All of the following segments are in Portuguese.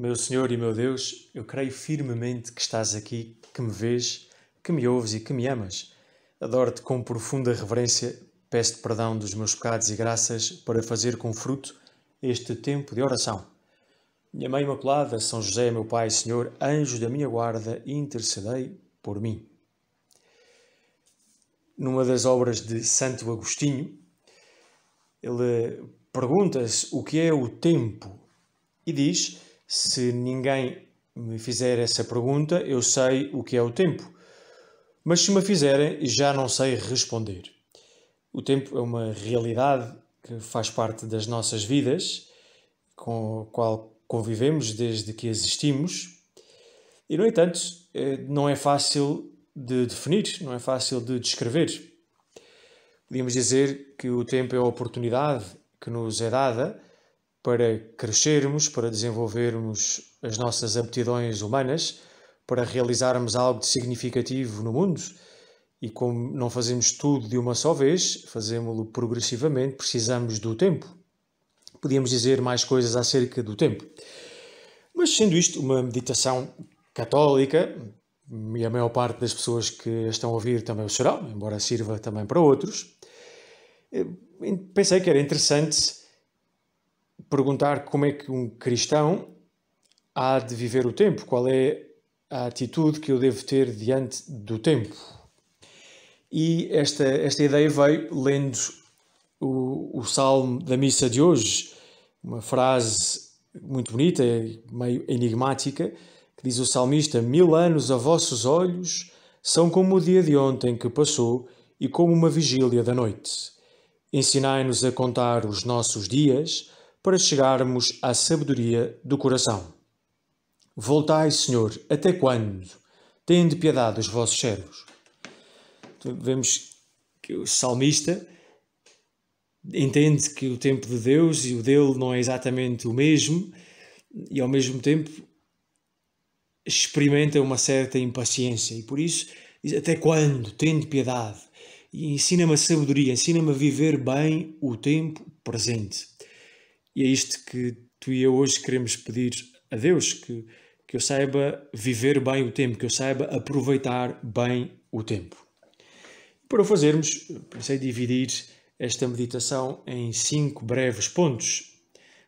Meu Senhor e meu Deus, eu creio firmemente que estás aqui, que me vês, que me ouves e que me amas. Adoro-te com profunda reverência, peço-te perdão dos meus pecados e graças para fazer com fruto este tempo de oração. Minha Mãe Imaculada, São José, meu Pai, Senhor, anjo da minha guarda, intercedei por mim. Numa das obras de Santo Agostinho, ele pergunta-se o que é o tempo e diz se ninguém me fizer essa pergunta, eu sei o que é o tempo. Mas se me fizerem, já não sei responder. O tempo é uma realidade que faz parte das nossas vidas, com a qual convivemos desde que existimos, e, no entanto, eh, não é fácil de definir, não é fácil de descrever. Podíamos dizer que o tempo é a oportunidade que nos é dada para crescermos, para desenvolvermos as nossas aptidões humanas, para realizarmos algo de significativo no mundo. E como não fazemos tudo de uma só vez, fazemos-lo progressivamente, precisamos do tempo. Podíamos dizer mais coisas acerca do tempo. Mas sendo isto uma meditação católica, e a maior parte das pessoas que estão a ouvir também o serão, embora sirva também para outros, eh, pensei que era interessante perguntar como é que um cristão há de viver o tempo, qual é a atitude que eu devo ter diante do tempo. E esta, esta ideia veio lendo o, o salmo da missa de hoje, uma frase muito bonita, meio enigmática, que diz o salmista: Mil anos a vossos olhos são como o dia de ontem que passou e como uma vigília da noite. Ensinai-nos a contar os nossos dias para chegarmos à sabedoria do coração. Voltai, Senhor, até quando? Tende piedade dos vossos servos. Então, vemos que o salmista entende que o tempo de Deus e o dele não é exatamente o mesmo e ao mesmo tempo experimenta uma certa impaciência e por isso diz até quando? Tende piedade e ensina-me a sabedoria, ensina-me a viver bem o tempo presente. E é isto que tu e eu hoje queremos pedir a Deus, que, que eu saiba viver bem o tempo, que eu saiba aproveitar bem o tempo. Para o fazermos, pensei dividir esta meditação em cinco breves pontos,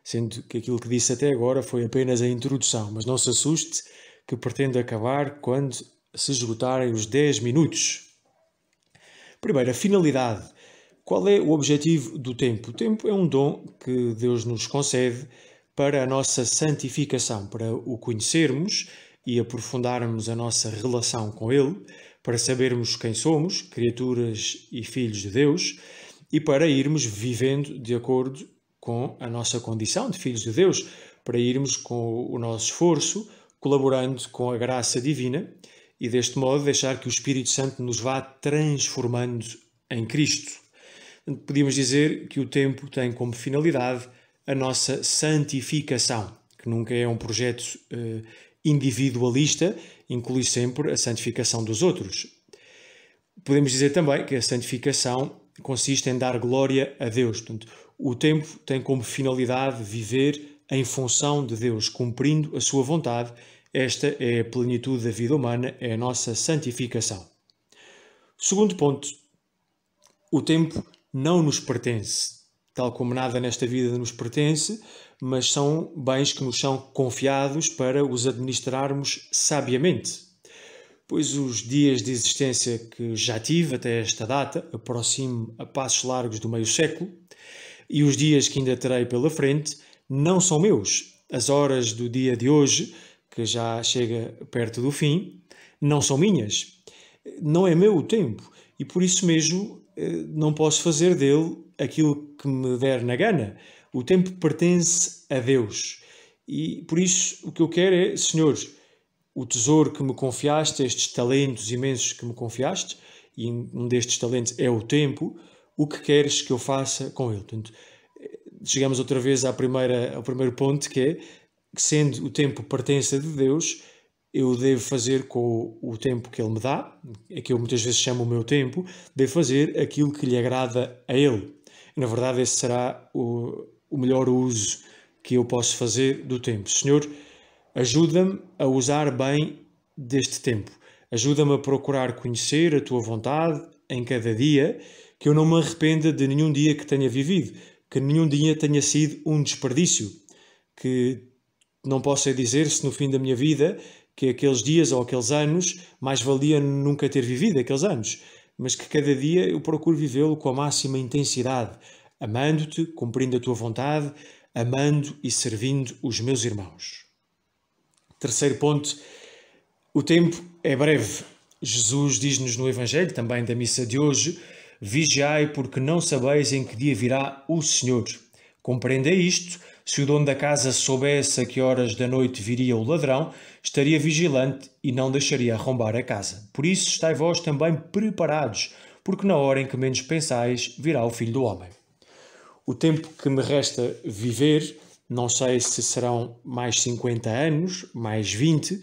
sendo que aquilo que disse até agora foi apenas a introdução, mas não se assuste que pretendo acabar quando se esgotarem os 10 minutos. Primeiro, a finalidade qual é o objetivo do tempo? O tempo é um dom que Deus nos concede para a nossa santificação, para o conhecermos e aprofundarmos a nossa relação com Ele, para sabermos quem somos, criaturas e filhos de Deus, e para irmos vivendo de acordo com a nossa condição de filhos de Deus, para irmos com o nosso esforço, colaborando com a graça divina e deste modo deixar que o Espírito Santo nos vá transformando em Cristo. Podíamos dizer que o tempo tem como finalidade a nossa santificação, que nunca é um projeto eh, individualista, inclui sempre a santificação dos outros. Podemos dizer também que a santificação consiste em dar glória a Deus. Portanto, o tempo tem como finalidade viver em função de Deus, cumprindo a sua vontade. Esta é a plenitude da vida humana, é a nossa santificação. Segundo ponto, o tempo não nos pertence, tal como nada nesta vida nos pertence, mas são bens que nos são confiados para os administrarmos sabiamente. Pois os dias de existência que já tive até esta data aproximo a passos largos do meio século, e os dias que ainda terei pela frente não são meus. As horas do dia de hoje, que já chega perto do fim, não são minhas. Não é meu o tempo, e por isso mesmo não posso fazer dele aquilo que me der na gana. O tempo pertence a Deus. E por isso o que eu quero é, Senhor, o tesouro que me confiaste, estes talentos imensos que me confiaste, e um destes talentos é o tempo, o que queres que eu faça com ele? Portanto, eh, chegamos outra vez à primeira, ao primeiro ponto, que é, sendo o tempo pertence a de Deus, eu devo fazer com o tempo que ele me dá, é que eu muitas vezes chamo o meu tempo, devo fazer aquilo que lhe agrada a ele. Na verdade, esse será o, o melhor uso que eu posso fazer do tempo. Senhor, Ajuda-me a usar bem deste tempo. Ajuda-me a procurar conhecer a tua vontade em cada dia, que eu não me arrependa de nenhum dia que tenha vivido, que nenhum dia tenha sido um desperdício, que não possa dizer se no fim da minha vida que aqueles dias ou aqueles anos mais valia nunca ter vivido aqueles anos, mas que cada dia eu procuro vivê-lo com a máxima intensidade, amando-te, cumprindo a tua vontade, amando e servindo os meus irmãos. Terceiro ponto, o tempo é breve. Jesus diz-nos no Evangelho, também da missa de hoje, vigiai porque não sabeis em que dia virá o Senhor. Compreendei isto, se o dono da casa soubesse a que horas da noite viria o ladrão, estaria vigilante e não deixaria arrombar a casa. Por isso estai vós também preparados, porque na hora em que menos pensais, virá o Filho do Homem. O tempo que me resta viver, não sei se serão mais 50 anos, mais 20,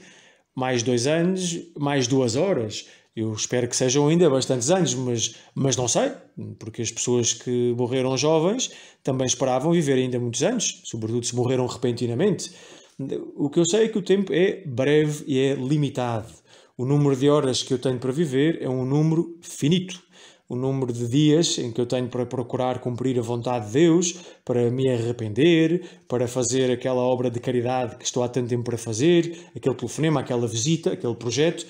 mais 2 anos, mais 2 horas. Eu espero que sejam ainda bastantes anos, mas, mas não sei, porque as pessoas que morreram jovens também esperavam viver ainda muitos anos, sobretudo se morreram repentinamente. O que eu sei é que o tempo é breve e é limitado. O número de horas que eu tenho para viver é um número finito o número de dias em que eu tenho para procurar cumprir a vontade de Deus, para me arrepender, para fazer aquela obra de caridade que estou há tanto tempo para fazer, aquele telefonema, aquela visita, aquele projeto,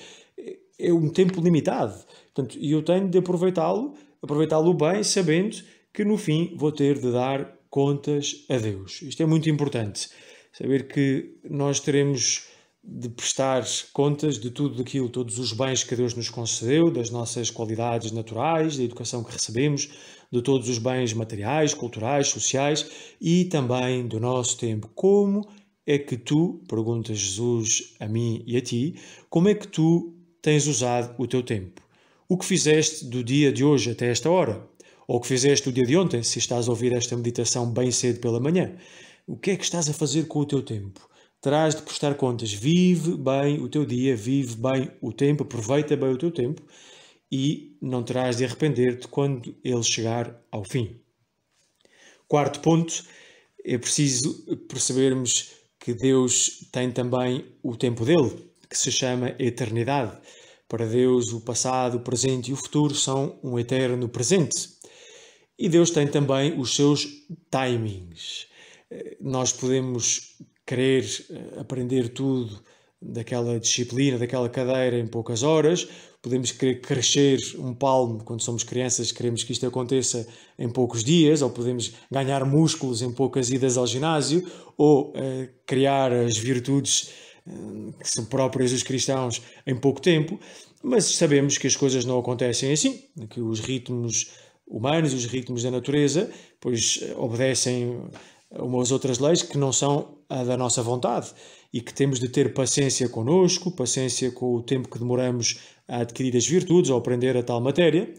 é um tempo limitado. Portanto, e eu tenho de aproveitá-lo, aproveitá-lo bem, sabendo que no fim vou ter de dar contas a Deus. Isto é muito importante. Saber que nós teremos de prestar contas de tudo aquilo, todos os bens que Deus nos concedeu, das nossas qualidades naturais, da educação que recebemos, de todos os bens materiais, culturais, sociais e também do nosso tempo. Como é que tu, pergunta Jesus a mim e a ti, como é que tu tens usado o teu tempo? O que fizeste do dia de hoje até esta hora? Ou o que fizeste do dia de ontem, se estás a ouvir esta meditação bem cedo pela manhã? O que é que estás a fazer com o teu tempo? terás de prestar contas. Vive bem o teu dia, vive bem o tempo, aproveita bem o teu tempo e não terás de arrepender-te quando ele chegar ao fim. Quarto ponto, é preciso percebermos que Deus tem também o tempo dele, que se chama eternidade. Para Deus, o passado, o presente e o futuro são um eterno presente. E Deus tem também os seus timings. Nós podemos querer eh, aprender tudo daquela disciplina, daquela cadeira em poucas horas, podemos querer crescer um palmo quando somos crianças, queremos que isto aconteça em poucos dias, ou podemos ganhar músculos em poucas idas ao ginásio, ou uh, criar as virtudes que são próprias dos cristãos em pouco tempo, mas sabemos que as coisas não acontecem assim, que os ritmos humanos os ritmos da natureza pois obedecem umas outras leis que não são a da nossa vontade e que temos de ter paciência connosco, paciência com o tempo que demoramos a adquirir as virtudes ou aprender a tal matéria.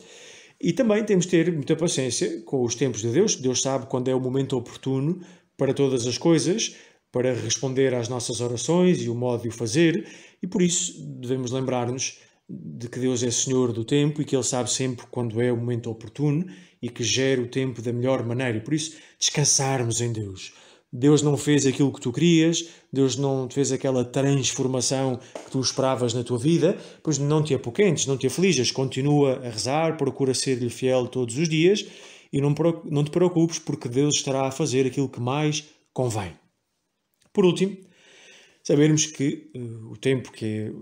E também temos de ter muita paciência com os tempos de Deus. Deus sabe quando é o momento oportuno para todas as coisas, para responder às nossas orações e o modo de o fazer, e por isso devemos lembrar-nos de que Deus é Senhor do tempo e que Ele sabe sempre quando é o momento oportuno e que gera o tempo da melhor maneira. E por isso, descansarmos em Deus. Deus não fez aquilo que tu querias, Deus não fez aquela transformação que tu esperavas na tua vida, pois não te apoquentes, não te aflijas, continua a rezar, procura ser-lhe fiel todos os dias e não, te preocupes porque Deus estará a fazer aquilo que mais convém. Por último, sabermos que uh, o tempo que é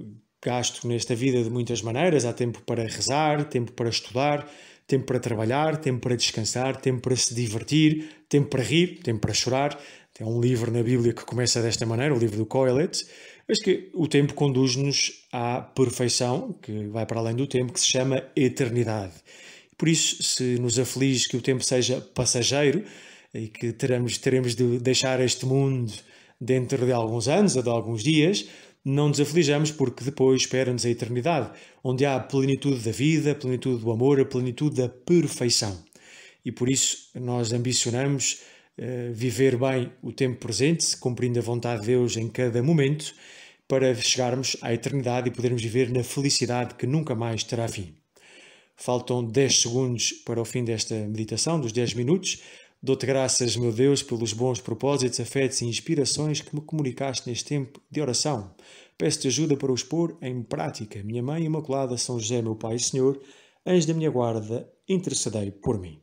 gasto nesta vida de muitas maneiras. Há tempo para rezar, tempo para estudar, tempo para trabalhar, tempo para descansar, tempo para se divertir, tempo para rir, tempo para chorar. Tem um livro na Bíblia que começa desta maneira, o livro do Coelet, mas que o tempo conduz-nos à perfeição, que vai para além do tempo, que se chama eternidade. Por isso, se nos aflige que o tempo seja passageiro e que teremos, teremos de deixar este mundo dentro de alguns anos ou de alguns dias, não nos aflijamos porque depois espera-nos a eternidade, onde há a plenitude da vida, a plenitude do amor, a plenitude da perfeição. E por isso nós ambicionamos uh, viver bem o tempo presente, cumprindo a vontade de Deus em cada momento, para chegarmos à eternidade e podermos viver na felicidade que nunca mais terá fim. Faltam 10 segundos para o fim desta meditação, dos 10 minutos. Dou-te graças, meu Deus, pelos bons propósitos, afetos e inspirações que me comunicaste neste tempo de oração. Peço-te ajuda para os pôr em prática. Minha Mãe Imaculada, São José, meu Pai e Senhor, anjo da minha guarda, intercedei por mim.